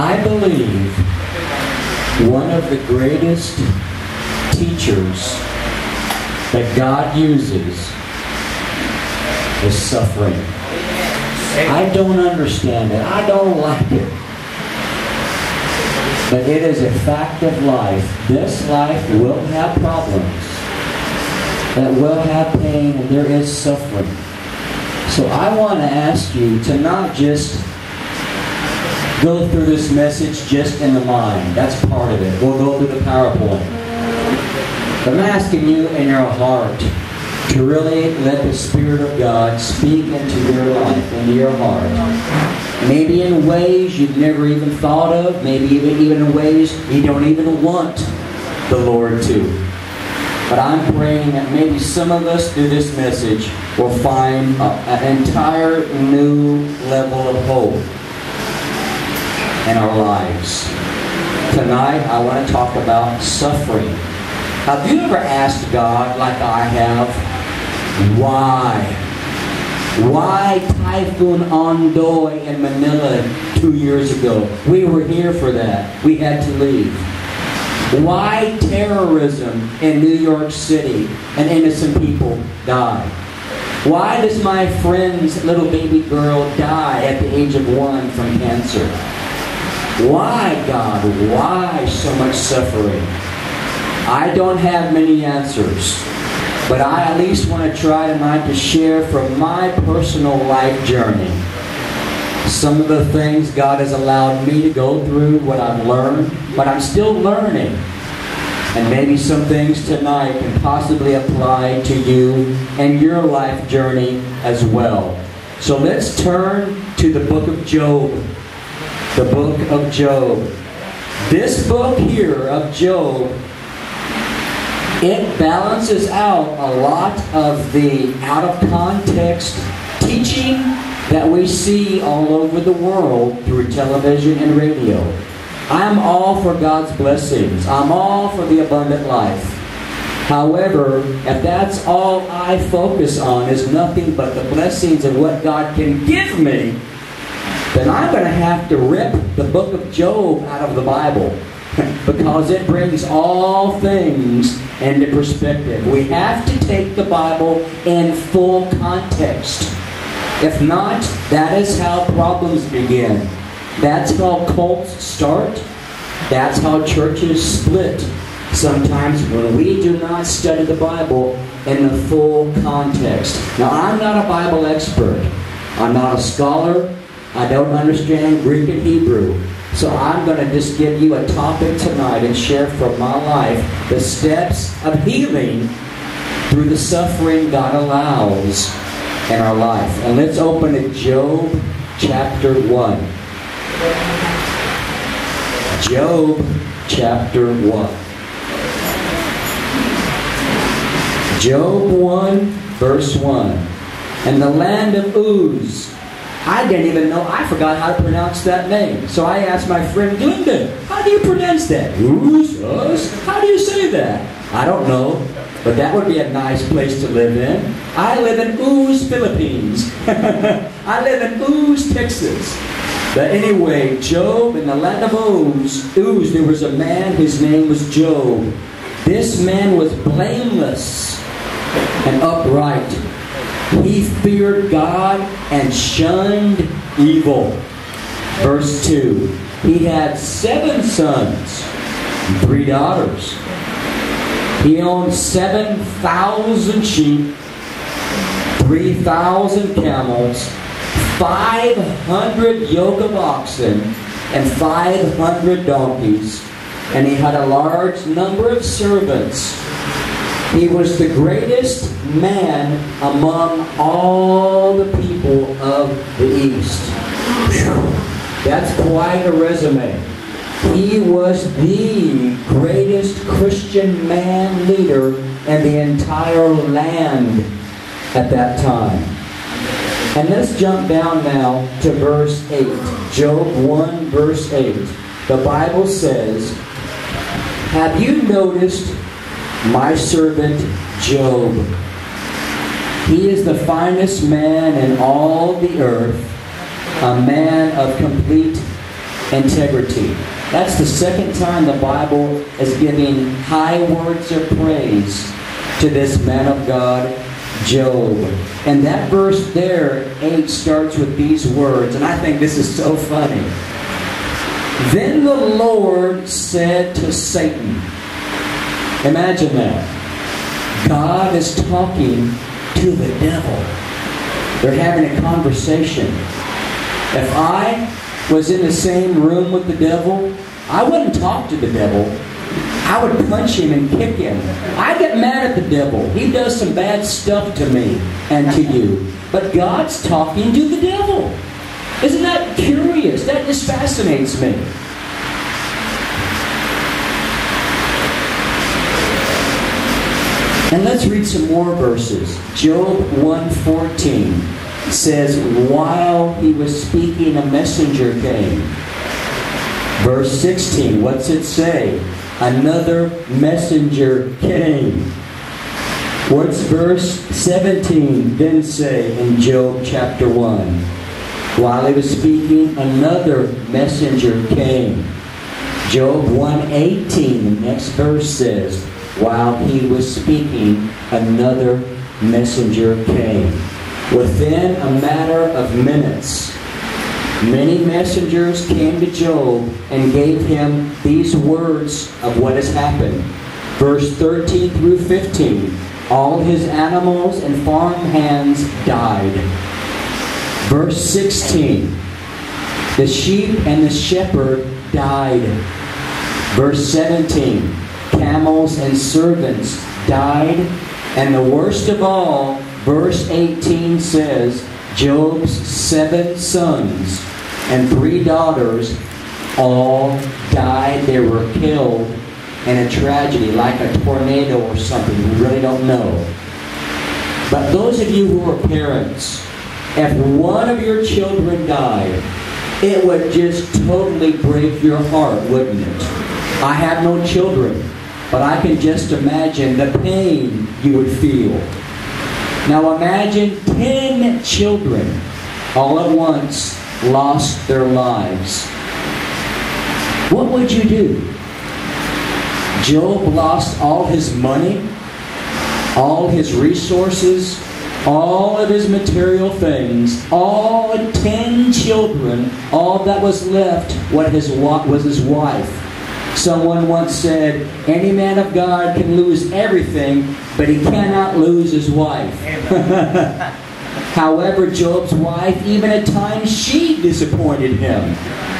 I believe one of the greatest teachers that God uses is suffering. I don't understand it. I don't like it. But it is a fact of life. This life will have problems. That will have pain and there is suffering. So I want to ask you to not just go through this message just in the mind. That's part of it. We'll go through the PowerPoint. But I'm asking you in your heart to really let the Spirit of God speak into your life, into your heart. Maybe in ways you've never even thought of, maybe even, even in ways you don't even want the Lord to. But I'm praying that maybe some of us through this message will find a, an entire new level of hope in our lives. Tonight, I want to talk about suffering. Have you ever asked God, like I have, why? Why Typhoon Ondoy in Manila two years ago? We were here for that. We had to leave. Why terrorism in New York City and innocent people die? Why does my friend's little baby girl die at the age of one from cancer? Why, God? Why so much suffering? I don't have many answers. But I at least want to try tonight to share from my personal life journey some of the things God has allowed me to go through, what I've learned, but I'm still learning. And maybe some things tonight can possibly apply to you and your life journey as well. So let's turn to the book of Job. The book of Job. This book here of Job it balances out a lot of the out of context teaching that we see all over the world through television and radio. I'm all for God's blessings. I'm all for the abundant life. However, if that's all I focus on is nothing but the blessings of what God can give me, then I'm going to have to rip the book of Job out of the Bible because it brings all things into perspective. We have to take the Bible in full context. If not, that is how problems begin. That's how cults start. That's how churches split. Sometimes when we do not study the Bible in the full context. Now, I'm not a Bible expert. I'm not a scholar. I don't understand Greek and Hebrew. So I'm going to just give you a topic tonight and share from my life the steps of healing through the suffering God allows in our life. And let's open to Job chapter 1. Job chapter 1. Job 1, verse 1. And the land of Uz I didn't even know, I forgot how to pronounce that name. So I asked my friend Glenda, how do you pronounce that? Who's? How do you say that? I don't know, but that would be a nice place to live in. I live in Uz, Philippines. I live in Uz, Texas. But anyway, Job in the land of Uz, Uz, there was a man, his name was Job. This man was blameless and upright he feared God and shunned evil. Verse 2 He had seven sons and three daughters. He owned 7,000 sheep, 3,000 camels, 500 yoke of oxen, and 500 donkeys. And he had a large number of servants he was the greatest man among all the people of the East. That's quite a resume. He was the greatest Christian man leader in the entire land at that time. And let's jump down now to verse 8. Job 1, verse 8. The Bible says, Have you noticed my servant Job. He is the finest man in all the earth, a man of complete integrity. That's the second time the Bible is giving high words of praise to this man of God, Job. And that verse there, 8, starts with these words, and I think this is so funny. Then the Lord said to Satan, Imagine that. God is talking to the devil. They're having a conversation. If I was in the same room with the devil, I wouldn't talk to the devil. I would punch him and kick him. I get mad at the devil. He does some bad stuff to me and to you. But God's talking to the devil. Isn't that curious? That just fascinates me. And let's read some more verses. Job 1:14 says, "While he was speaking, a messenger came." Verse 16, what's it say? Another messenger came. What's verse 17 then say in Job chapter 1? While he was speaking, another messenger came. Job 1:18, the next verse says, while he was speaking, another messenger came. Within a matter of minutes, many messengers came to Job and gave him these words of what has happened. Verse 13 through 15 All his animals and farm hands died. Verse 16 The sheep and the shepherd died. Verse 17 camels and servants died. And the worst of all, verse 18 says, Job's seven sons and three daughters all died. They were killed in a tragedy, like a tornado or something. We really don't know. But those of you who are parents, if one of your children died, it would just totally break your heart, wouldn't it? I have no children. But I can just imagine the pain you would feel. Now imagine 10 children all at once lost their lives. What would you do? Job lost all his money, all his resources, all of his material things, all 10 children, all that was left what his, was his wife. Someone once said, Any man of God can lose everything, but he cannot lose his wife. However, Job's wife, even at times, she disappointed him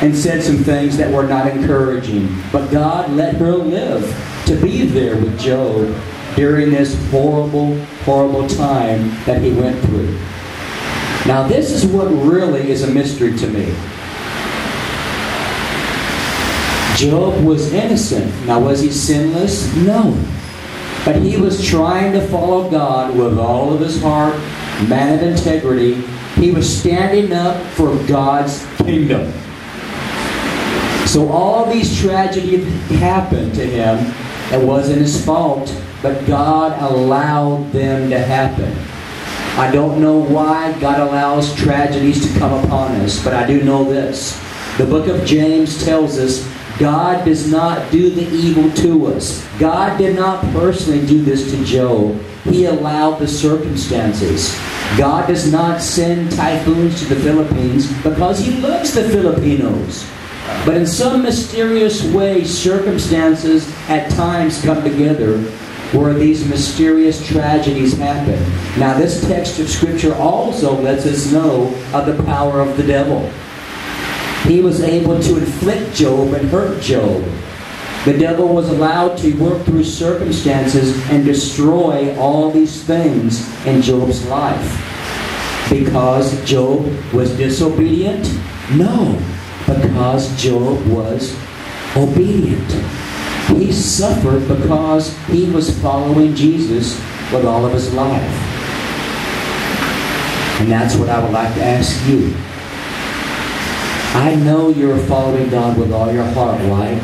and said some things that were not encouraging. But God let her live to be there with Job during this horrible, horrible time that he went through. Now, this is what really is a mystery to me. Job was innocent. Now, was he sinless? No. But he was trying to follow God with all of his heart, man of integrity. He was standing up for God's kingdom. So all these tragedies happened to him. It wasn't his fault, but God allowed them to happen. I don't know why God allows tragedies to come upon us, but I do know this. The book of James tells us God does not do the evil to us. God did not personally do this to Job. He allowed the circumstances. God does not send typhoons to the Philippines because he loves the Filipinos. But in some mysterious way, circumstances at times come together where these mysterious tragedies happen. Now, this text of Scripture also lets us know of the power of the devil he was able to inflict Job and hurt Job. The devil was allowed to work through circumstances and destroy all these things in Job's life. Because Job was disobedient? No, because Job was obedient. He suffered because he was following Jesus with all of his life. And that's what I would like to ask you. I know you're following God with all your heart, right?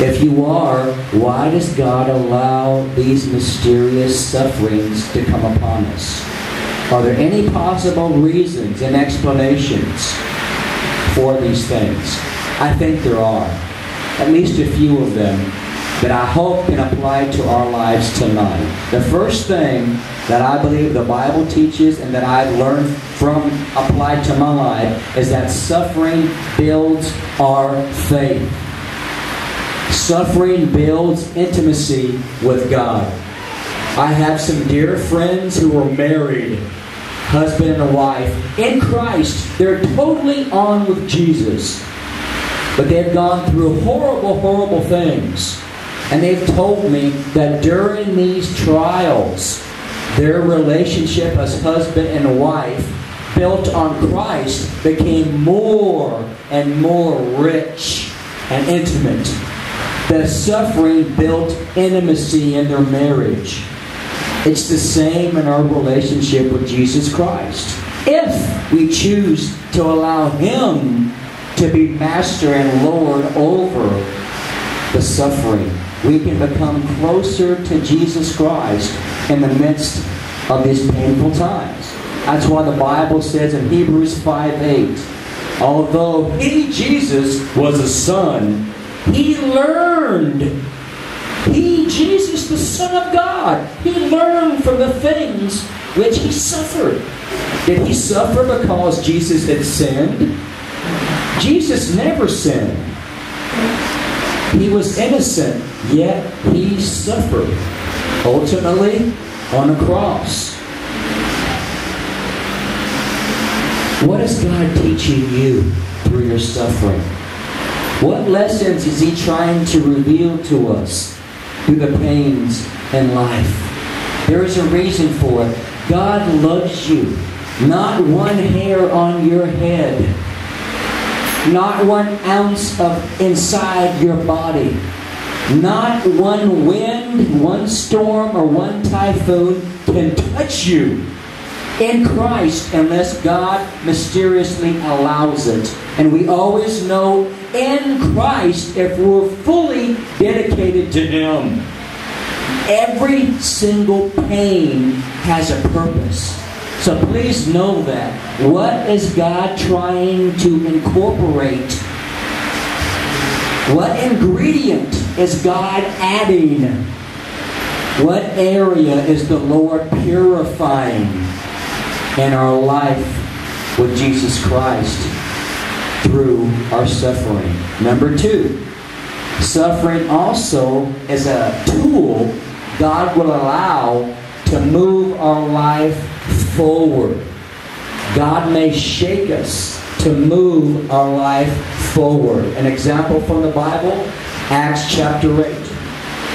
If you are, why does God allow these mysterious sufferings to come upon us? Are there any possible reasons and explanations for these things? I think there are. At least a few of them that I hope can apply to our lives tonight. The first thing that I believe the Bible teaches and that I've learned from applied to my life is that suffering builds our faith. Suffering builds intimacy with God. I have some dear friends who are married, husband and wife, in Christ. They're totally on with Jesus. But they've gone through horrible, horrible things. And they've told me that during these trials, their relationship as husband and wife, built on Christ, became more and more rich and intimate. The suffering built intimacy in their marriage. It's the same in our relationship with Jesus Christ. If we choose to allow Him to be master and Lord over the suffering we can become closer to Jesus Christ in the midst of these painful times. That's why the Bible says in Hebrews 5 8, although he, Jesus, was a son, he learned. He, Jesus, the Son of God, he learned from the things which he suffered. Did he suffer because Jesus had sinned? Jesus never sinned. He was innocent, yet he suffered, ultimately on a cross. What is God teaching you through your suffering? What lessons is He trying to reveal to us through the pains in life? There is a reason for it. God loves you. Not one hair on your head not one ounce of inside your body. Not one wind, one storm, or one typhoon can touch you in Christ unless God mysteriously allows it. And we always know in Christ if we're fully dedicated to Him. Every single pain has a purpose. So please know that. What is God trying to incorporate? What ingredient is God adding? What area is the Lord purifying in our life with Jesus Christ through our suffering? Number two, suffering also is a tool God will allow to move our life forward. God may shake us to move our life forward. An example from the Bible, Acts chapter 8.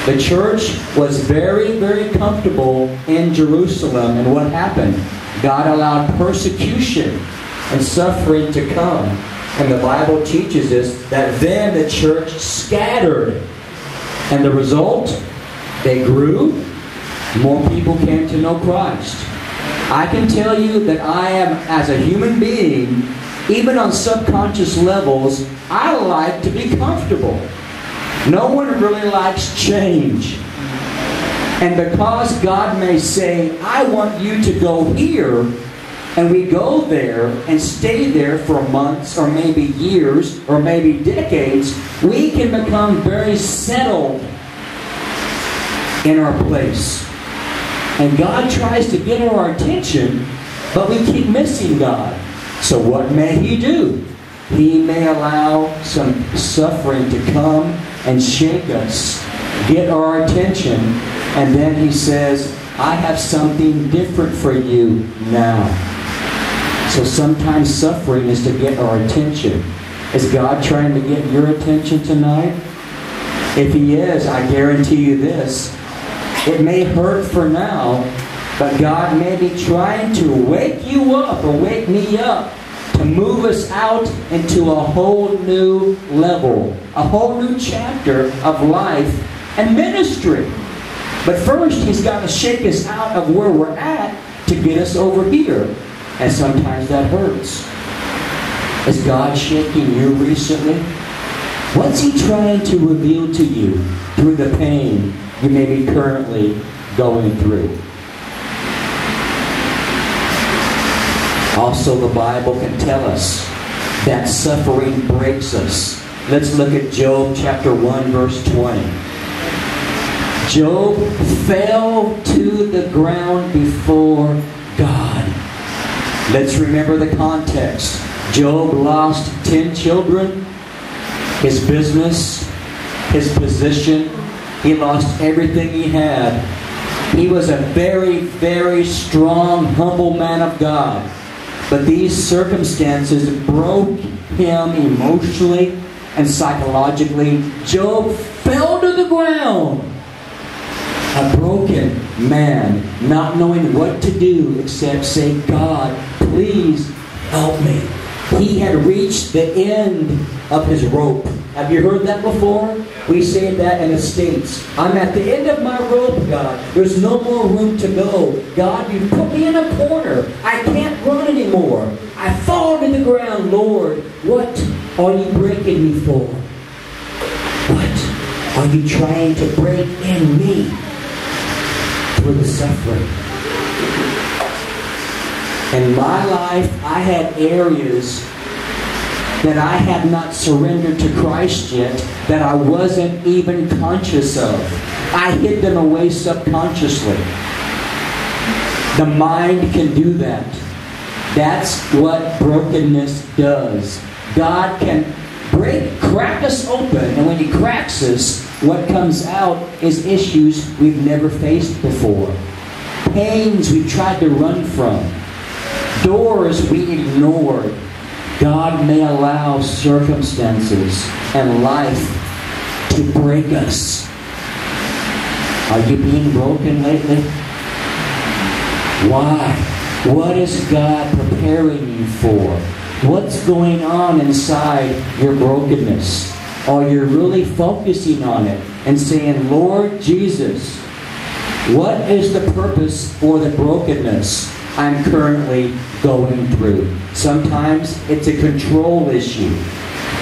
The church was very, very comfortable in Jerusalem, and what happened? God allowed persecution and suffering to come. And the Bible teaches us that then the church scattered. And the result? They grew. More people came to know Christ. I can tell you that I am, as a human being, even on subconscious levels, I like to be comfortable. No one really likes change. And because God may say, I want you to go here, and we go there and stay there for months or maybe years or maybe decades, we can become very settled in our place. And God tries to get our attention, but we keep missing God. So what may He do? He may allow some suffering to come and shake us, get our attention, and then He says, I have something different for you now. So sometimes suffering is to get our attention. Is God trying to get your attention tonight? If He is, I guarantee you this it may hurt for now, but God may be trying to wake you up or wake me up to move us out into a whole new level, a whole new chapter of life and ministry. But first, He's got to shake us out of where we're at to get us over here. And sometimes that hurts. Is God shaking you recently? What's He trying to reveal to you through the pain you may be currently going through. Also, the Bible can tell us that suffering breaks us. Let's look at Job chapter 1, verse 20. Job fell to the ground before God. Let's remember the context. Job lost 10 children, his business, his position. He lost everything he had. He was a very, very strong, humble man of God. But these circumstances broke him emotionally and psychologically. Job fell to the ground. A broken man, not knowing what to do except say, God, please help me. He had reached the end of his rope. Have you heard that before? We say that in the States. I'm at the end of my rope, God. There's no more room to go. God, you put me in a corner. I can't run anymore. I fall to the ground, Lord. What are you breaking me for? What are you trying to break in me through the suffering? In my life, I had areas that I had not surrendered to Christ yet that I wasn't even conscious of. I hid them away subconsciously. The mind can do that. That's what brokenness does. God can break, crack us open, and when He cracks us, what comes out is issues we've never faced before, pains we've tried to run from, doors we ignored, God may allow circumstances and life to break us. Are you being broken lately? Why? What is God preparing you for? What's going on inside your brokenness? Are you really focusing on it and saying, Lord Jesus, what is the purpose for the brokenness? I'm currently going through. Sometimes it's a control issue.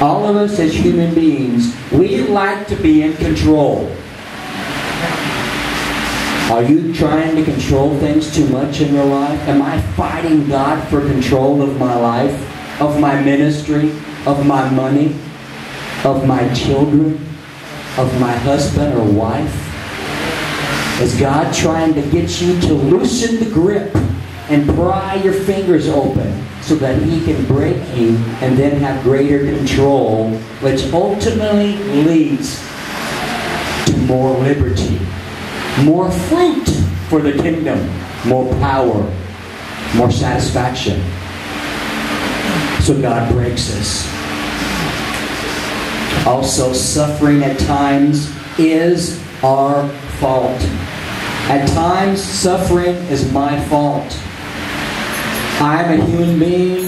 All of us as human beings, we like to be in control. Are you trying to control things too much in your life? Am I fighting God for control of my life, of my ministry, of my money, of my children, of my husband or wife? Is God trying to get you to loosen the grip and pry your fingers open so that he can break you and then have greater control, which ultimately leads to more liberty, more fruit for the kingdom, more power, more satisfaction. So God breaks us. Also, suffering at times is our fault. At times, suffering is my fault. I'm a human being.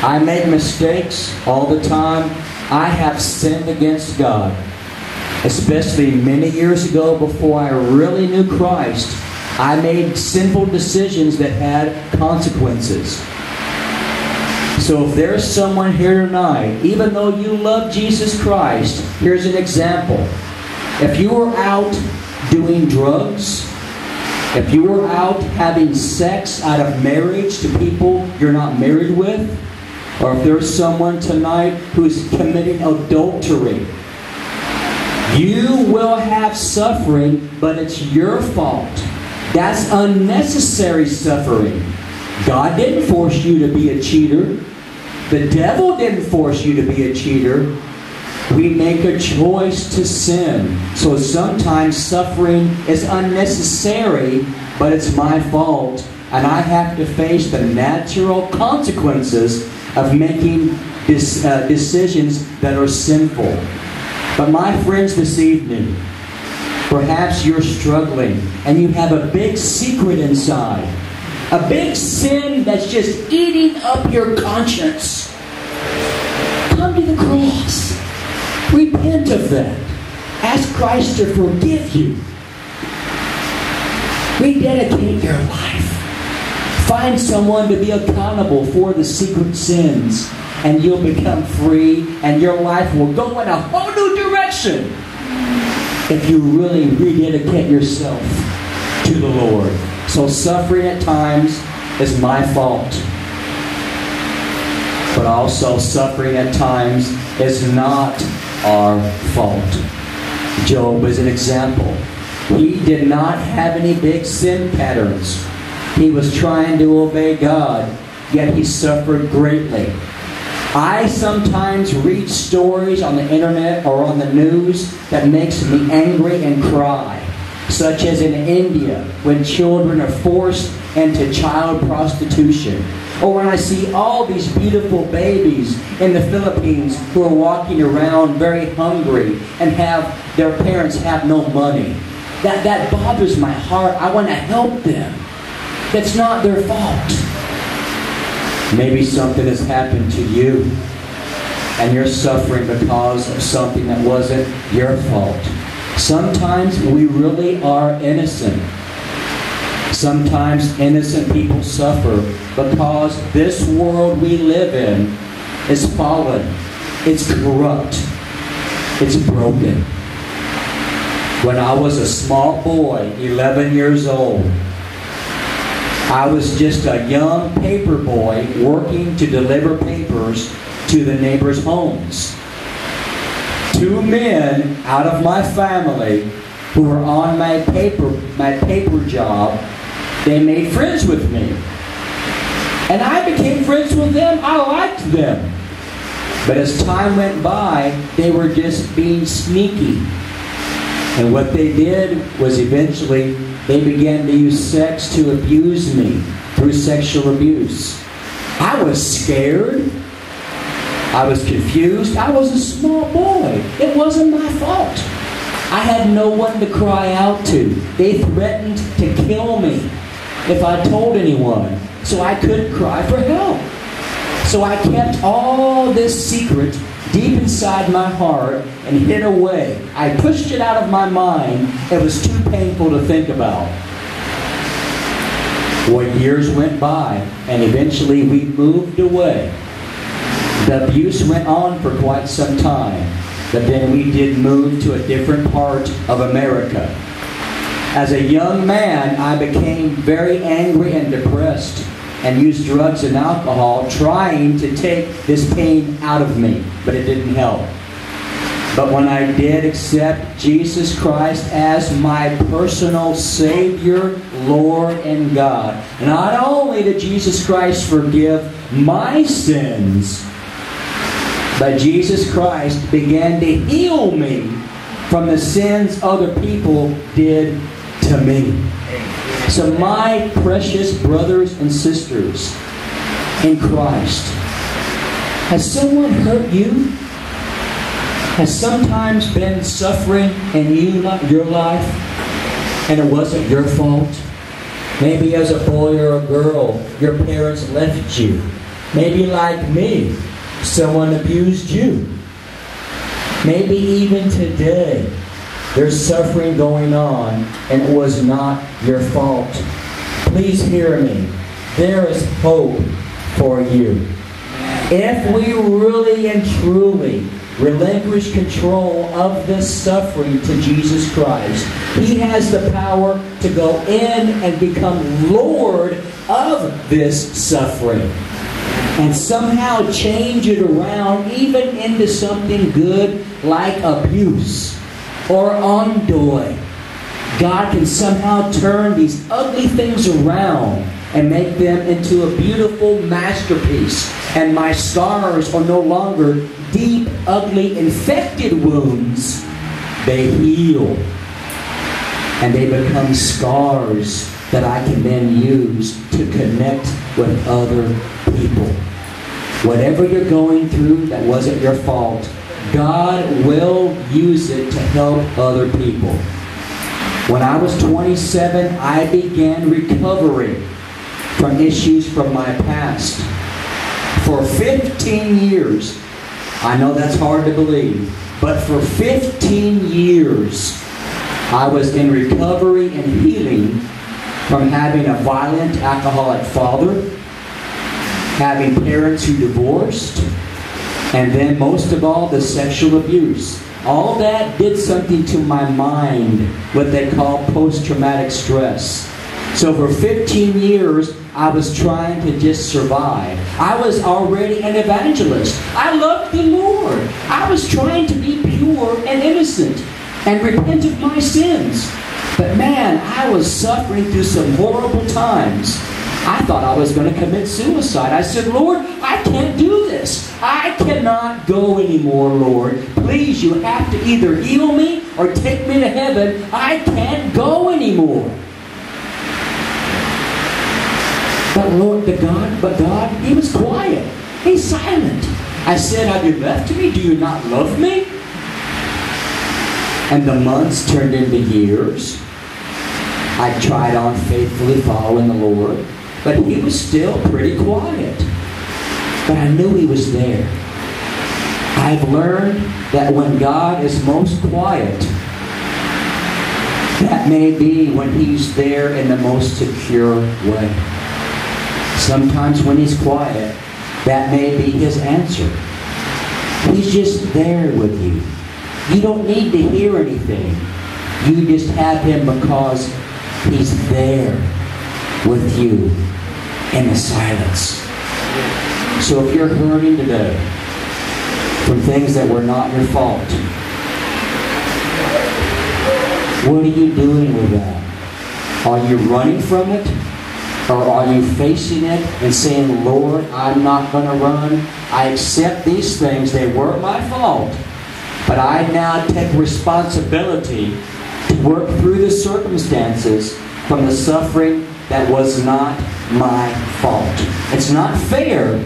I make mistakes all the time. I have sinned against God. Especially many years ago before I really knew Christ, I made sinful decisions that had consequences. So if there's someone here tonight, even though you love Jesus Christ, here's an example. If you were out doing drugs, if you were out having sex out of marriage to people you're not married with, or if there's someone tonight who's committing adultery, you will have suffering, but it's your fault. That's unnecessary suffering. God didn't force you to be a cheater. The devil didn't force you to be a cheater. We make a choice to sin. So sometimes suffering is unnecessary, but it's my fault. And I have to face the natural consequences of making this, uh, decisions that are sinful. But my friends, this evening, perhaps you're struggling and you have a big secret inside. A big sin that's just eating up your conscience. Come to the cross. Repent of that. Ask Christ to forgive you. Rededicate your life. Find someone to be accountable for the secret sins, and you'll become free, and your life will go in a whole new direction if you really rededicate yourself to the Lord. So, suffering at times is my fault. But also, suffering at times is not our fault. Job is an example. He did not have any big sin patterns. He was trying to obey God, yet he suffered greatly. I sometimes read stories on the internet or on the news that makes me angry and cry, such as in India when children are forced into child prostitution, or when I see all these beautiful babies in the Philippines who are walking around very hungry and have their parents have no money. That that bothers my heart. I want to help them. That's not their fault. Maybe something has happened to you and you're suffering because of something that wasn't your fault. Sometimes we really are innocent. Sometimes innocent people suffer because this world we live in is fallen. It's corrupt. It's broken. When I was a small boy, 11 years old, I was just a young paper boy working to deliver papers to the neighbors' homes. Two men out of my family who were on my paper my paper job, they made friends with me. And I became friends with them. I liked them. But as time went by, they were just being sneaky. And what they did was eventually they began to use sex to abuse me through sexual abuse. I was scared. I was confused. I was a small boy. It wasn't my fault. I had no one to cry out to. They threatened to kill me if I told anyone. So I couldn't cry for help. So I kept all this secret deep inside my heart and hid away. I pushed it out of my mind. It was too painful to think about. Well, years went by, and eventually we moved away. The abuse went on for quite some time, but then we did move to a different part of America. As a young man, I became very angry and depressed and used drugs and alcohol trying to take this pain out of me, but it didn't help. But when I did accept Jesus Christ as my personal Savior, Lord, and God, not only did Jesus Christ forgive my sins, but Jesus Christ began to heal me from the sins other people did to me. So, my precious brothers and sisters in Christ, has someone hurt you? Has sometimes been suffering in you, your life, and it wasn't your fault? Maybe as a boy or a girl, your parents left you. Maybe like me, someone abused you. Maybe even today, there's suffering going on, and it was not your fault. Please hear me. There is hope for you. If we really and truly relinquish control of this suffering to Jesus Christ, He has the power to go in and become Lord of this suffering and somehow change it around even into something good like abuse or ennui. God can somehow turn these ugly things around and make them into a beautiful masterpiece. And my scars are no longer deep, ugly, infected wounds. They heal. And they become scars that I can then use to connect with other people. Whatever you're going through that wasn't your fault, God will use it to help other people. When I was 27, I began recovering from issues from my past. For 15 years, I know that's hard to believe, but for 15 years, I was in recovery and healing from having a violent alcoholic father, having parents who divorced, and then, most of all, the sexual abuse. All that did something to my mind, what they call post traumatic stress. So for 15 years, I was trying to just survive. I was already an evangelist. I loved the Lord. I was trying to be pure and innocent and repent of my sins. But man, I was suffering through some horrible times. I thought I was going to commit suicide. I said, Lord, I can't do this. I cannot go anymore, Lord. Please, you have to either heal me or take me to heaven. I can't go anymore. But Lord, the God, but God, He was quiet. He's silent. I said, Have you left to me? Do you not love me? And the months turned into years. I tried on faithfully following the Lord, but he was still pretty quiet. But I knew he was there. I've learned that when God is most quiet, that may be when he's there in the most secure way. Sometimes when he's quiet, that may be his answer. He's just there with you. You don't need to hear anything. You just have him because he's there with you in the silence. So if you're hurting today from things that were not your fault, what are you doing with that? Are you running from it? Or are you facing it and saying, Lord, I'm not going to run. I accept these things. They were my fault. But I now take responsibility work through the circumstances from the suffering that was not my fault. It's not fair,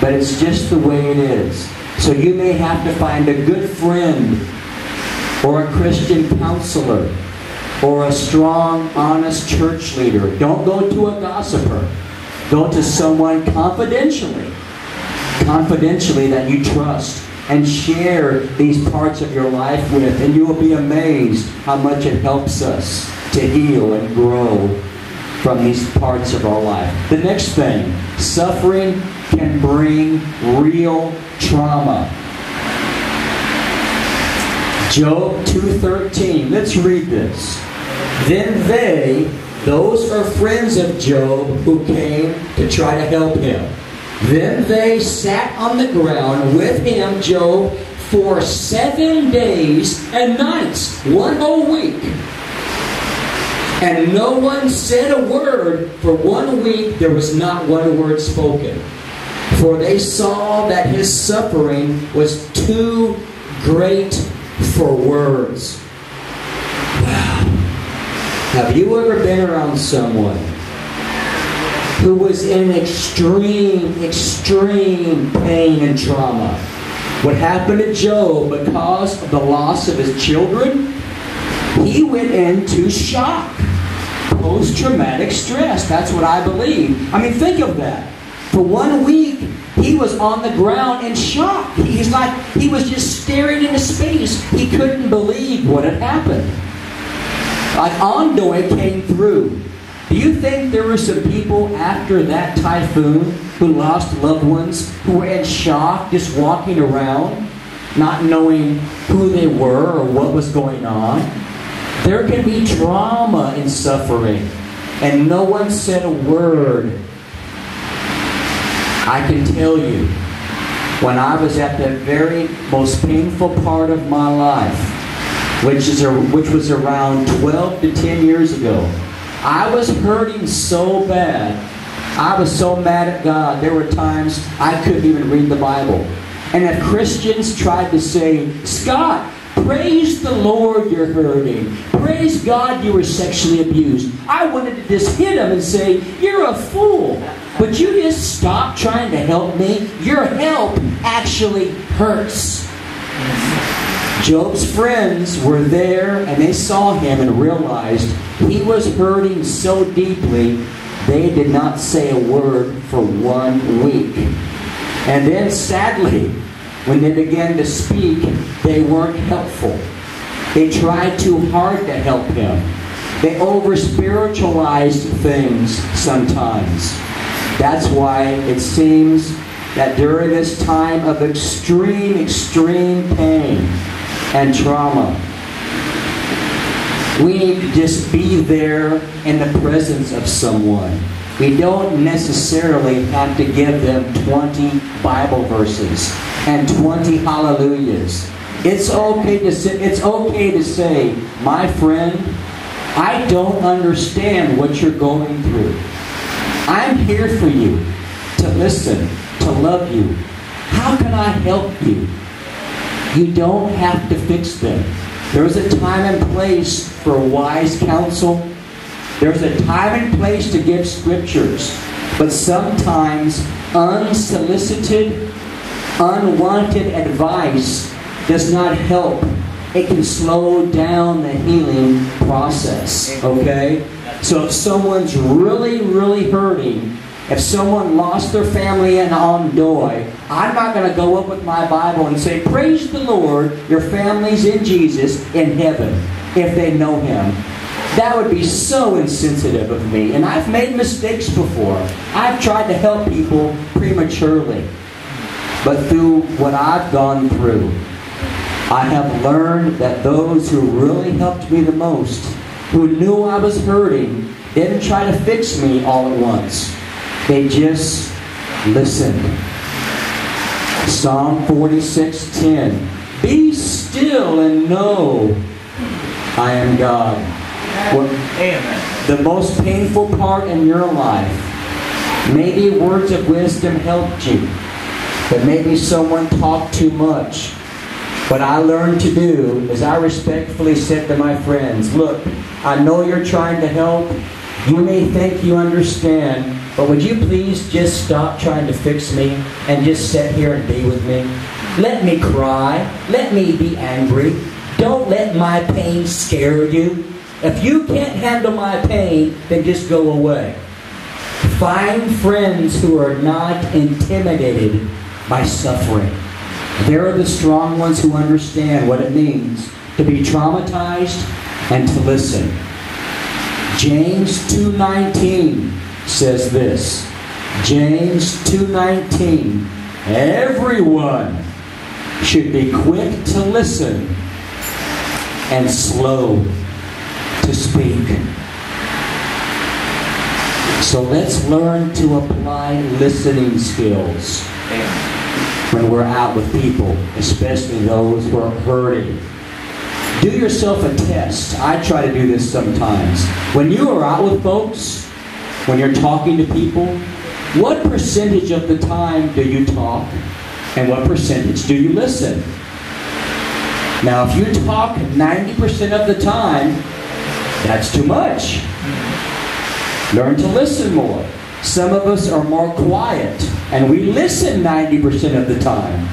but it's just the way it is. So you may have to find a good friend or a Christian counselor or a strong, honest church leader. Don't go to a gossiper. Go to someone confidentially, confidentially that you trust, and share these parts of your life with, and you will be amazed how much it helps us to heal and grow from these parts of our life. The next thing, suffering can bring real trauma. Job 2:13. Let's read this. Then they, those are friends of Job who came to try to help him. Then they sat on the ground with him, Job, for seven days and nights, one whole week. And no one said a word. For one week there was not one word spoken. For they saw that his suffering was too great for words. Wow. Have you ever been around someone who was in extreme, extreme pain and trauma? What happened to Job because of the loss of his children? He went into shock. Post traumatic stress. That's what I believe. I mean, think of that. For one week, he was on the ground in shock. He's like, he was just staring into space. He couldn't believe what had happened like Ondoy came through. Do you think there were some people after that typhoon who lost loved ones who were in shock just walking around, not knowing who they were or what was going on? There can be trauma in suffering, and no one said a word. I can tell you, when I was at the very most painful part of my life, which, is which was around 12 to 10 years ago. I was hurting so bad. I was so mad at God. There were times I couldn't even read the Bible. And if Christians tried to say, Scott, praise the Lord you're hurting. Praise God you were sexually abused. I wanted to just hit them and say, You're a fool. But you just stop trying to help me. Your help actually hurts. Job's friends were there and they saw him and realized he was hurting so deeply they did not say a word for one week. And then sadly, when they began to speak, they weren't helpful. They tried too hard to help him. They over spiritualized things sometimes. That's why it seems that during this time of extreme, extreme pain, and trauma. We need to just be there in the presence of someone. We don't necessarily have to give them 20 Bible verses and 20 hallelujahs. It's okay to say, it's okay to say, my friend, I don't understand what you're going through. I'm here for you to listen, to love you. How can I help you? You don't have to fix them. There's a time and place for wise counsel there's a time and place to give scriptures, but sometimes unsolicited, unwanted advice does not help. It can slow down the healing process. Okay? So if someone's really, really hurting, if someone lost their family in Ondoy, I'm not going to go up with my Bible and say, Praise the Lord, your family's in Jesus in heaven, if they know Him. That would be so insensitive of me. And I've made mistakes before. I've tried to help people prematurely. But through what I've gone through, I have learned that those who really helped me the most, who knew I was hurting, didn't try to fix me all at once. They just listened. Psalm 46:10. Be still and know I am God. The most painful part in your life. Maybe words of wisdom helped you, but maybe someone talked too much. What I learned to do is I respectfully said to my friends, Look, I know you're trying to help. You may think you understand, but would you please just stop trying to fix me and just sit here and be with me? Let me cry. Let me be angry. Don't let my pain scare you. If you can't handle my pain, then just go away. Find friends who are not intimidated by suffering. They're the strong ones who understand what it means to be traumatized and to listen. James 2:19 says this. James 2:19 Everyone should be quick to listen and slow to speak. So let's learn to apply listening skills when we're out with people, especially those who are hurting. Do yourself a test. I try to do this sometimes. When you are out with folks, when you're talking to people, what percentage of the time do you talk and what percentage do you listen? Now, if you talk 90% of the time, that's too much. Learn to listen more. Some of us are more quiet and we listen 90% of the time.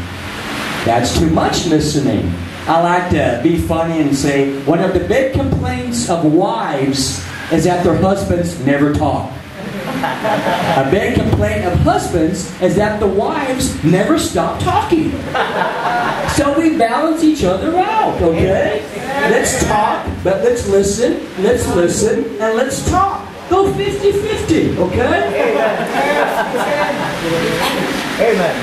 That's too much listening. I like to be funny and say one of the big complaints of wives is that their husbands never talk. A big complaint of husbands is that the wives never stop talking. So we balance each other out, okay? Let's talk, but let's listen, let's listen, and let's talk. Go 50 50, okay? Amen.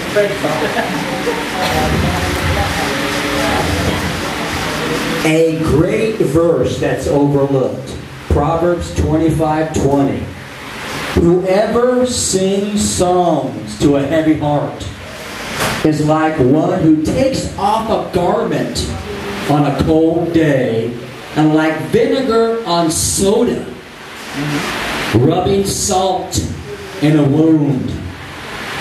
A great verse that's overlooked. Proverbs 25 20. Whoever sings songs to a heavy heart is like one who takes off a garment on a cold day and like vinegar on soda, rubbing salt in a wound.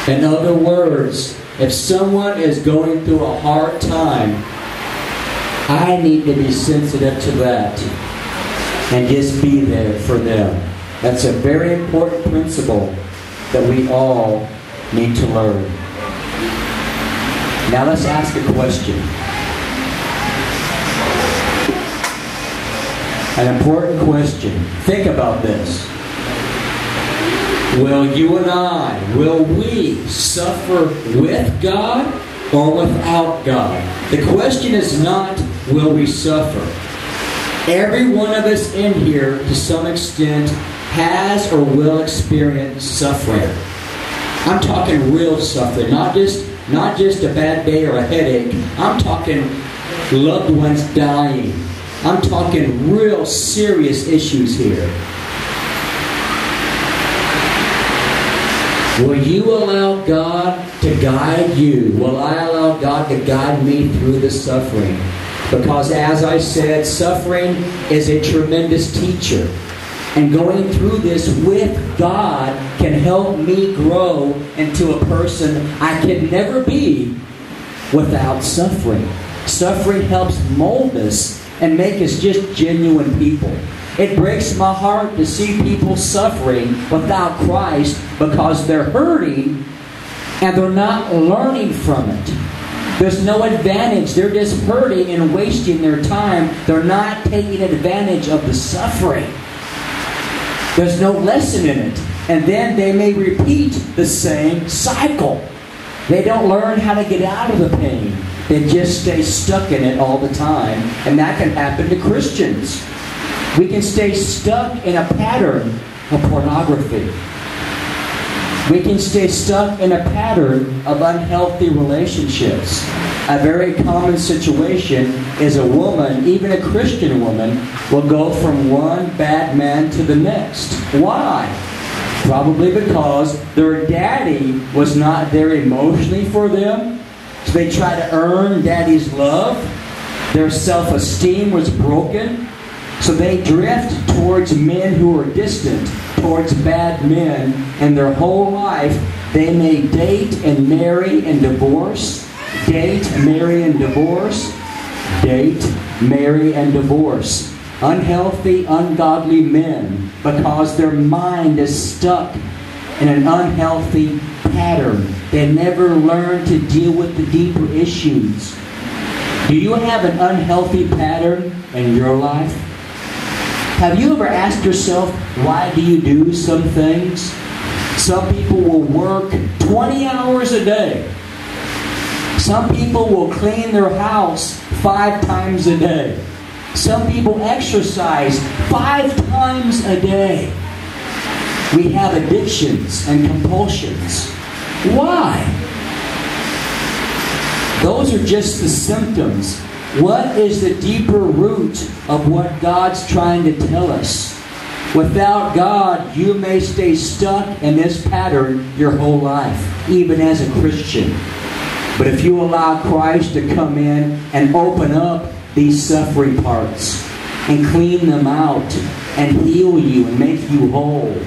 In other words, if someone is going through a hard time, I need to be sensitive to that and just be there for them. That's a very important principle that we all need to learn. Now let's ask a question. An important question. Think about this. Will you and I, will we suffer with God or without God? The question is not, will we suffer? Every one of us in here, to some extent, has or will experience suffering. I'm talking real suffering, not just not just a bad day or a headache. I'm talking loved ones dying, I'm talking real serious issues here. Will you allow God to guide you? Will I allow God to guide me through the suffering? Because as I said, suffering is a tremendous teacher. And going through this with God can help me grow into a person I could never be without suffering. Suffering helps mold us and make us just genuine people. It breaks my heart to see people suffering without Christ because they're hurting and they're not learning from it. There's no advantage. They're just hurting and wasting their time. They're not taking advantage of the suffering. There's no lesson in it. And then they may repeat the same cycle. They don't learn how to get out of the pain. They just stay stuck in it all the time. And that can happen to Christians. We can stay stuck in a pattern of pornography. We can stay stuck in a pattern of unhealthy relationships. A very common situation is a woman, even a Christian woman, will go from one bad man to the next. Why? Probably because their daddy was not there emotionally for them. So they try to earn daddy's love. Their self esteem was broken. So they drift towards men who are distant, towards bad men, and their whole life they may date and marry and divorce, date, marry, and divorce, date, marry, and divorce. Unhealthy, ungodly men because their mind is stuck in an unhealthy pattern. They never learn to deal with the deeper issues. Do you have an unhealthy pattern in your life? Have you ever asked yourself, why do you do some things? Some people will work 20 hours a day. Some people will clean their house five times a day. Some people exercise five times a day. We have addictions and compulsions. Why? Those are just the symptoms. What is the deeper root of what God's trying to tell us? Without God, you may stay stuck in this pattern your whole life, even as a Christian. But if you allow Christ to come in and open up these suffering parts and clean them out and heal you and make you whole.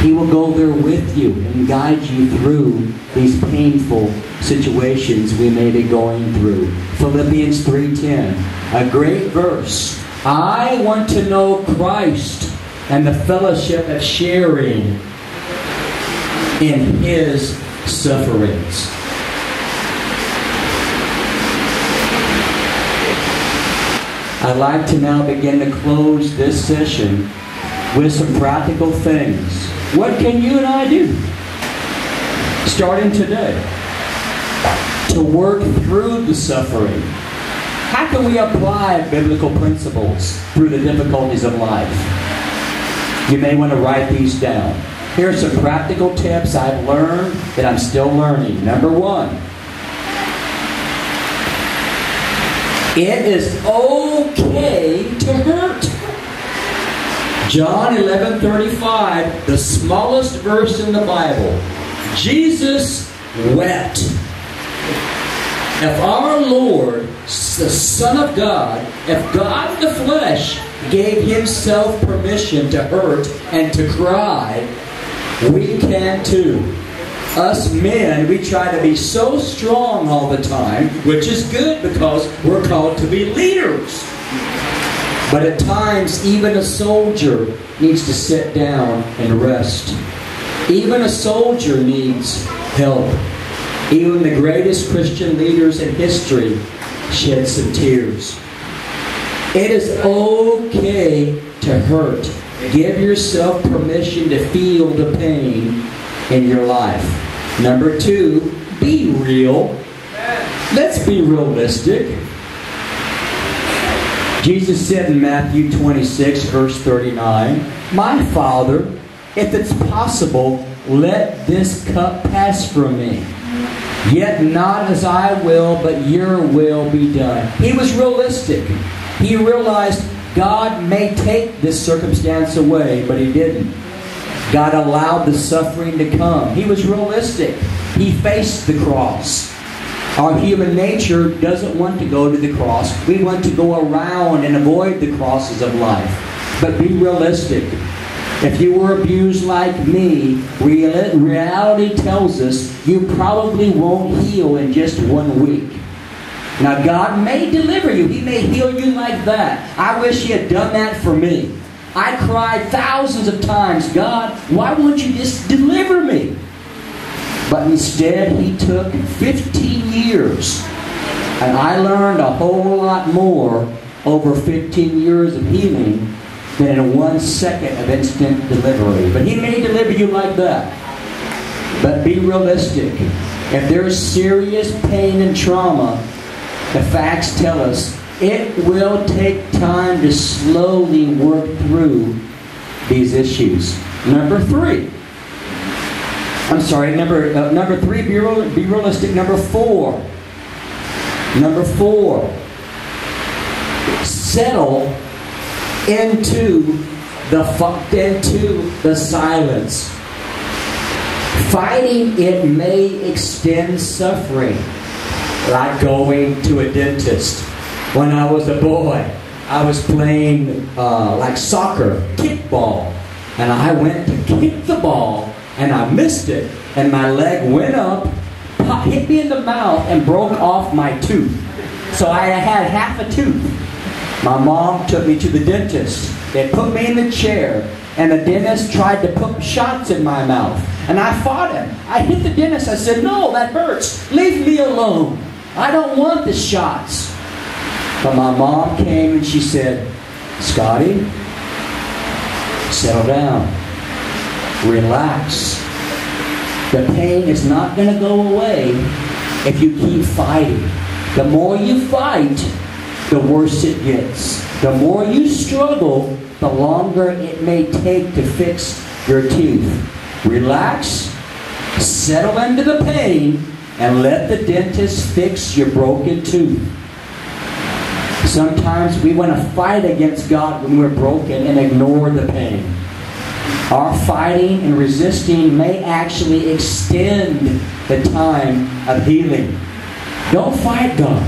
He will go there with you and guide you through these painful situations we may be going through. Philippians 3:10, a great verse. I want to know Christ and the fellowship of sharing in his sufferings. I'd like to now begin to close this session with some practical things. What can you and I do? Starting today, to work through the suffering. How can we apply biblical principles through the difficulties of life? You may want to write these down. Here are some practical tips I've learned that I'm still learning. Number one, It is okay to hurt. John 11 35, the smallest verse in the Bible. Jesus wept. If our Lord, the Son of God, if God in the flesh gave himself permission to hurt and to cry, we can too us men, we try to be so strong all the time, which is good because we're called to be leaders. But at times, even a soldier needs to sit down and rest. Even a soldier needs help. Even the greatest Christian leaders in history shed some tears. It is okay to hurt. Give yourself permission to feel the pain in your life. Number two, be real. Let's be realistic. Jesus said in Matthew 26, verse 39, My Father, if it's possible, let this cup pass from me. Yet not as I will, but your will be done. He was realistic. He realized God may take this circumstance away, but He didn't. God allowed the suffering to come. He was realistic. He faced the cross. Our human nature doesn't want to go to the cross. We want to go around and avoid the crosses of life. But be realistic. If you were abused like me, reality tells us you probably won't heal in just one week. Now, God may deliver you. He may heal you like that. I wish He had done that for me. I cried thousands of times, God, why won't you just deliver me? But instead, he took 15 years. And I learned a whole lot more over 15 years of healing than in one second of instant delivery. But he may deliver you like that. But be realistic. If there's serious pain and trauma, the facts tell us it will take time to slowly work through these issues. Number three. I'm sorry, number, uh, number three, be, real, be realistic. Number four. Number four. Settle into the into the silence. Fighting it may extend suffering, like going to a dentist. When I was a boy, I was playing uh, like soccer, kickball, and I went to kick the ball and I missed it, and my leg went up, hit me in the mouth, and broke off my tooth. So I had half a tooth. My mom took me to the dentist. They put me in the chair, and the dentist tried to put shots in my mouth. And I fought him. I hit the dentist. I said, No, that hurts. Leave me alone. I don't want the shots. But my mom came and she said, Scotty, settle down relax. The pain is not going to go away if you keep fighting. The more you fight, the worse it gets. The more you struggle, the longer it may take to fix your teeth. Relax, settle into the pain, and let the dentist fix your broken tooth. Sometimes we want to fight against God when we're broken and ignore the pain. Our fighting and resisting may actually extend the time of healing. Don't fight God.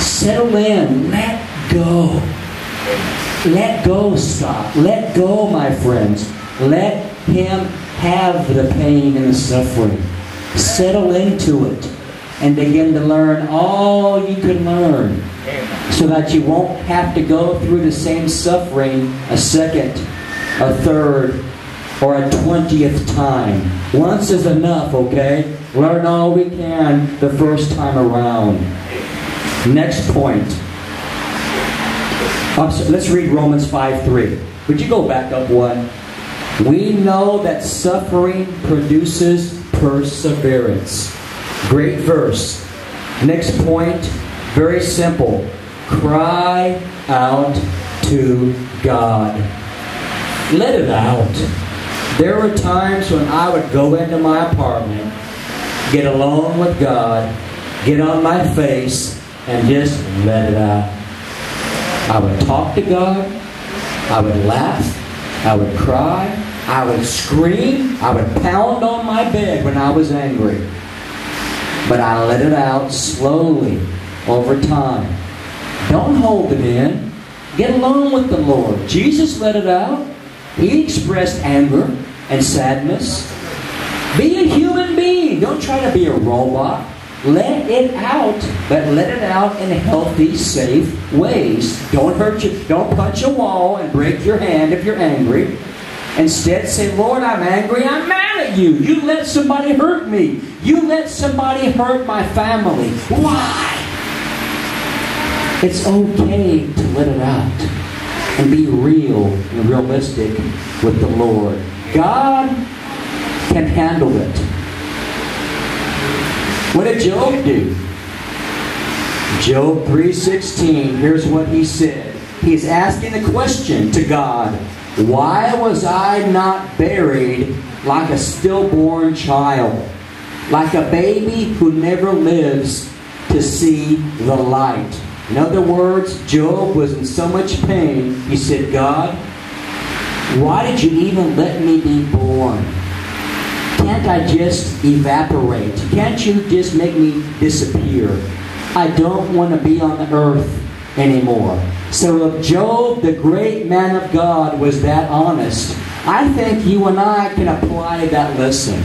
Settle in. Let go. Let go, stop. Let go, my friends. Let Him have the pain and the suffering. Settle into it and begin to learn all you can learn so that you won't have to go through the same suffering a second a third, or a twentieth time. Once is enough, okay? Learn all we can the first time around. Next point. let's read Romans 5 3. Would you go back up one? We know that suffering produces perseverance. Great verse. Next point, very simple. Cry out to God. Let it out. There were times when I would go into my apartment, get alone with God, get on my face, and just let it out. I would talk to God. I would laugh. I would cry. I would scream. I would pound on my bed when I was angry. But I let it out slowly over time. Don't hold it in. Get alone with the Lord. Jesus let it out. He expressed anger and sadness. Be a human being. Don't try to be a robot. Let it out, but let it out in healthy, safe ways. Don't hurt you. Don't punch a wall and break your hand if you're angry. Instead, say, Lord, I'm angry. I'm mad at you. You let somebody hurt me. You let somebody hurt my family. Why? It's okay to let it out and be real and realistic with the Lord. God can handle it. What did Job do? Job 3:16, here's what he said. He's asking a question to God. Why was I not buried like a stillborn child? Like a baby who never lives to see the light. In other words, Job was in so much pain, he said, God, why did you even let me be born? Can't I just evaporate? Can't you just make me disappear? I don't want to be on the earth anymore. So if Job, the great man of God, was that honest, I think you and I can apply that lesson.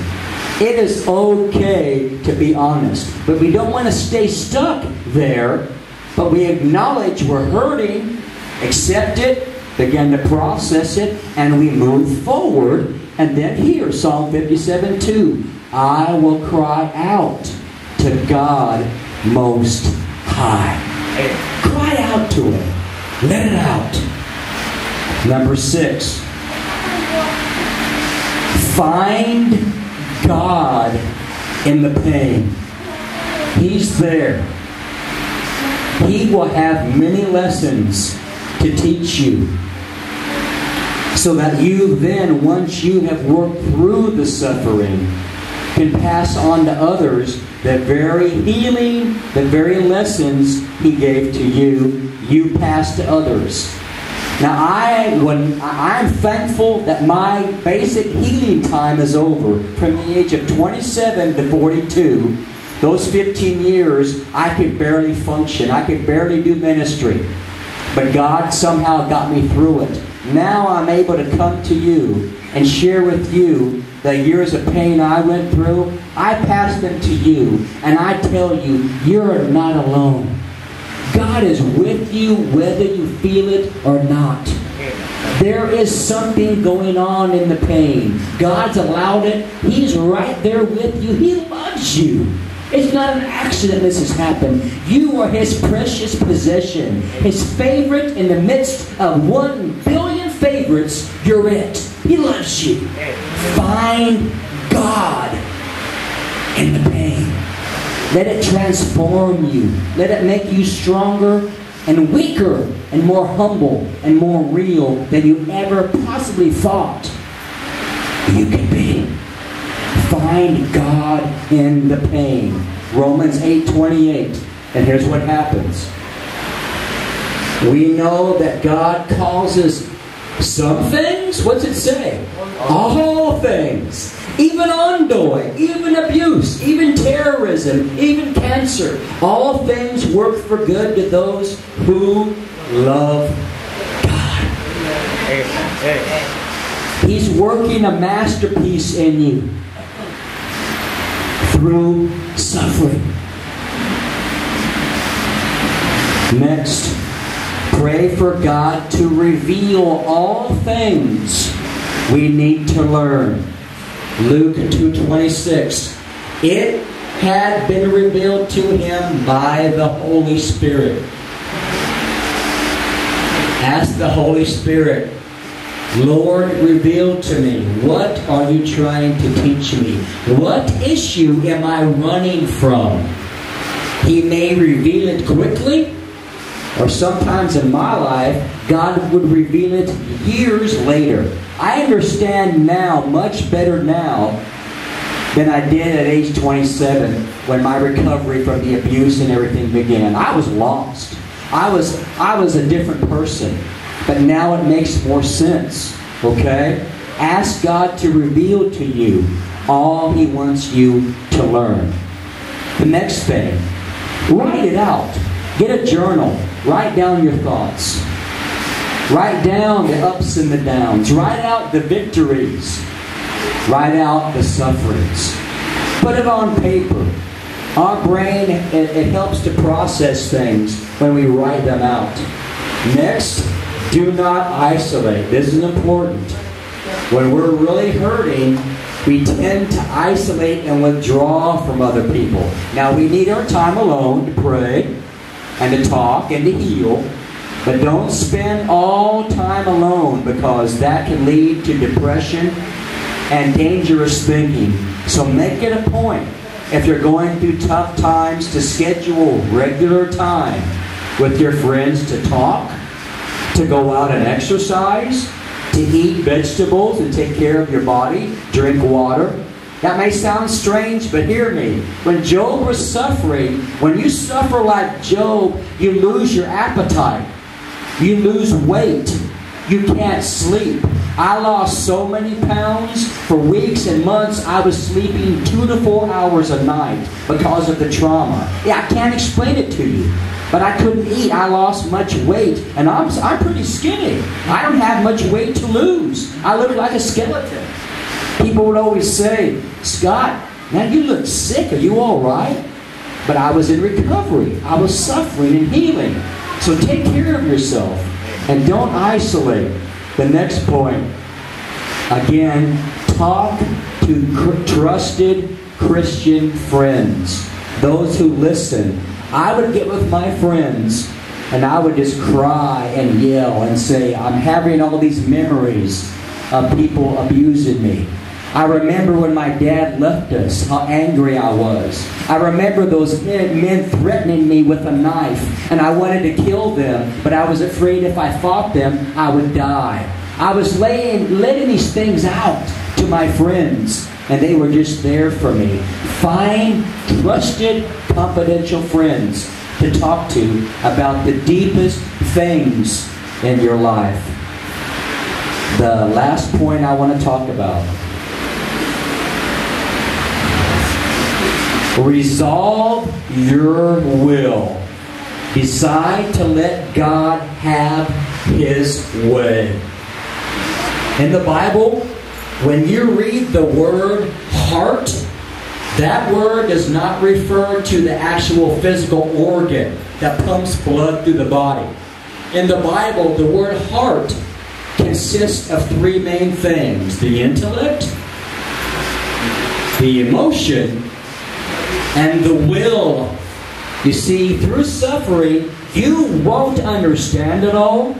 It is okay to be honest, but we don't want to stay stuck there, but we acknowledge we're hurting, accept it, begin to process it, and we move forward. And then here, Psalm 57 2 I will cry out to God Most High. Cry out to Him. Let it out. Number six, find God in the pain. He's there. He will have many lessons to teach you. So that you then, once you have worked through the suffering, can pass on to others the very healing, the very lessons He gave to you, you pass to others. Now I when I'm thankful that my basic healing time is over from the age of 27 to 42. Those 15 years I could barely function. I could barely do ministry. But God somehow got me through it. Now I'm able to come to you and share with you the years of pain I went through. I pass them to you and I tell you, you're not alone. God is with you whether you feel it or not. There is something going on in the pain. God's allowed it. He's right there with you. He loves you. It's not an accident this has happened. You are His precious possession, His favorite in the midst of one billion favorites. You're it. He loves you. Find God in the pain. Let it transform you. Let it make you stronger and weaker and more humble and more real than you ever possibly thought you could be. Find God in the pain. Romans 8:28. And here's what happens. We know that God causes some things, what's it say? All things. Even Ondoy, even abuse, even terrorism, even cancer. All things work for good to those who love God. He's working a masterpiece in you through suffering. Next, pray for God to reveal all things we need to learn. Luke 2:26. It had been revealed to him by the Holy Spirit. Ask the Holy Spirit, Lord, reveal to me what are you trying to teach me? What issue am I running from? He may reveal it quickly, or sometimes in my life, God would reveal it years later. I understand now, much better now, than I did at age 27 when my recovery from the abuse and everything began. I was lost. I was, I was a different person. But now it makes more sense. Okay? Ask God to reveal to you all He wants you to learn. The next thing, write it out. Get a journal. Write down your thoughts. Write down the ups and the downs. Write out the victories. Write out the sufferings. Put it on paper. Our brain, it, it helps to process things when we write them out. Next, do not isolate. This is important. When we're really hurting, we tend to isolate and withdraw from other people. Now, we need our time alone to pray and to talk and to heal, but don't spend all time alone because that can lead to depression and dangerous thinking. So make it a point, if you're going through tough times, to schedule regular time with your friends to talk, to go out and exercise, to eat vegetables and take care of your body, drink water. That may sound strange, but hear me. When Job was suffering, when you suffer like Job, you lose your appetite. You lose weight. You can't sleep. I lost so many pounds for weeks and months. I was sleeping two to four hours a night because of the trauma. Yeah, I can't explain it to you. But I couldn't eat. I lost much weight. And I'm, I'm pretty skinny. I don't have much weight to lose. I look like a skeleton. People would always say, Scott, man, you look sick. Are you all right? But I was in recovery. I was suffering and healing. So take care of yourself and don't isolate. The next point, again, talk to trusted Christian friends, those who listen. I would get with my friends and I would just cry and yell and say, I'm having all these memories of people abusing me. I remember when my dad left us, how angry I was. I remember those men, threatening me with a knife, and I wanted to kill them, but I was afraid if I fought them, I would die. I was laying, letting these things out to my friends, and they were just there for me. Find trusted, confidential friends to talk to about the deepest things in your life. The last point I want to talk about Resolve your will. Decide to let God have His way. In the Bible, when you read the word heart, that word does not refer to the actual physical organ that pumps blood through the body. In the Bible, the word heart consists of three main things the intellect, the emotion, and the will. You see, through suffering, you won't understand it all.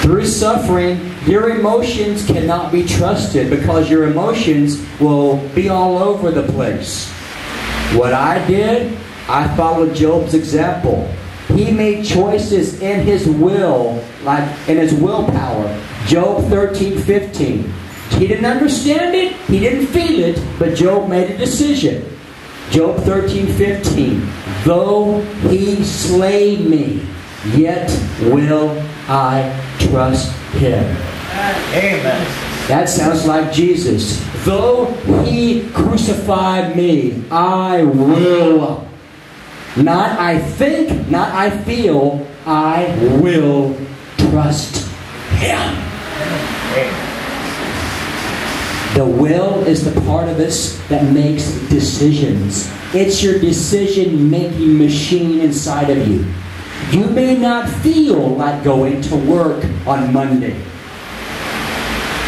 Through suffering, your emotions cannot be trusted because your emotions will be all over the place. What I did, I followed Job's example. He made choices in his will, like in his willpower. Job 13, 15. He didn't understand it, he didn't feel it, but Job made a decision. Job 13, 15. Though he slay me, yet will I trust him. Amen. That sounds like Jesus. Though he crucified me, I will. Not I think, not I feel, I will trust him. Amen. The will is the part of us that makes decisions. It's your decision making machine inside of you. You may not feel like going to work on Monday,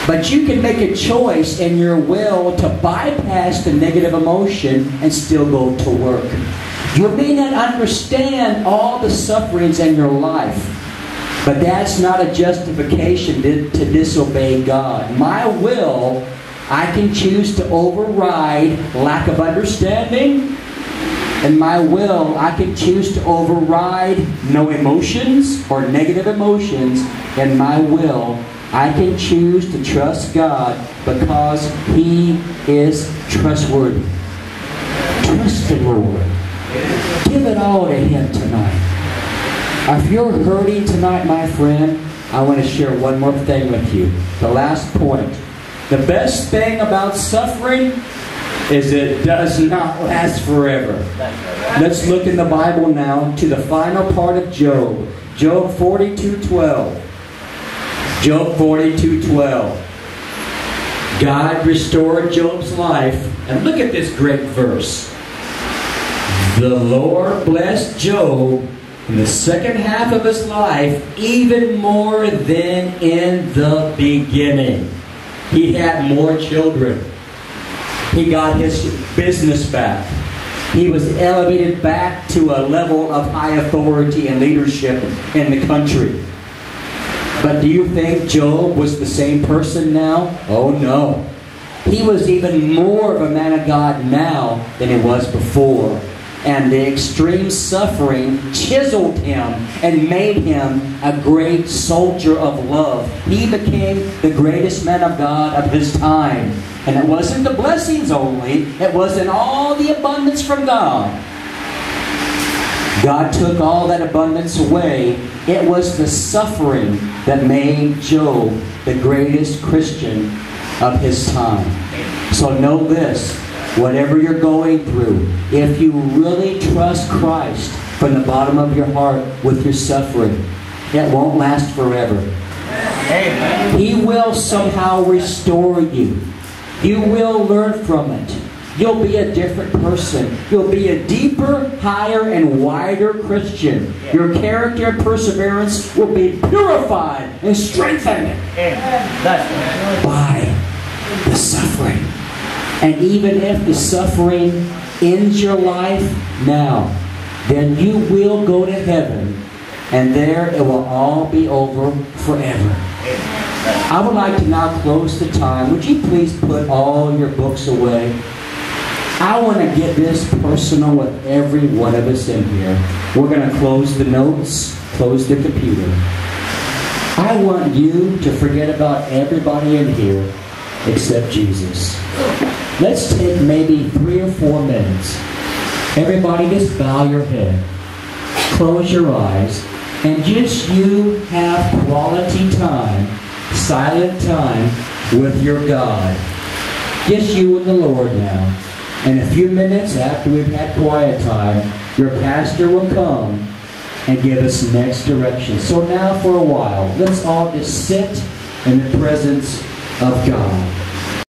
but you can make a choice in your will to bypass the negative emotion and still go to work. You may not understand all the sufferings in your life, but that's not a justification to, disobey God. My will I can choose to override lack of understanding. And my will, I can choose to override no emotions or negative emotions. And my will, I can choose to trust God because He is trustworthy. Trust the Lord. Give it all to Him tonight. If you're hurting tonight, my friend, I want to share one more thing with you. The last point. The best thing about suffering is it does not last forever. Let's look in the Bible now to the final part of Job. Job 42:12. Job 42:12. God restored Job's life. And look at this great verse. The Lord blessed Job in the second half of his life even more than in the beginning. He had more children. He got his business back. He was elevated back to a level of high authority and leadership in the country. But do you think Job was the same person now? Oh no. He was even more of a man of God now than he was before and the extreme suffering chiseled him and made him a great soldier of love. He became the greatest man of God of his time. And it wasn't the blessings only, it wasn't all the abundance from God. God took all that abundance away. It was the suffering that made Job the greatest Christian of his time. So know this whatever you're going through, if you really trust Christ from the bottom of your heart with your suffering, it won't last forever. Amen. He will somehow restore you. You will learn from it. You'll be a different person. You'll be a deeper, higher, and wider Christian. Your character and perseverance will be purified and strengthened. By the suffering. And even if the suffering ends your life now, then you will go to heaven, and there it will all be over forever. I would like to now close the time. Would you please put all your books away? I want to get this personal with every one of us in here. We're going to close the notes, close the computer. I want you to forget about everybody in here except Jesus. Let's take maybe three or four minutes. Everybody just bow your head, close your eyes, and just you have quality time, silent time with your God. Just you and the Lord now. And a few minutes after we've had quiet time, your pastor will come and give us next direction. So now for a while, let's all just sit in the presence of God.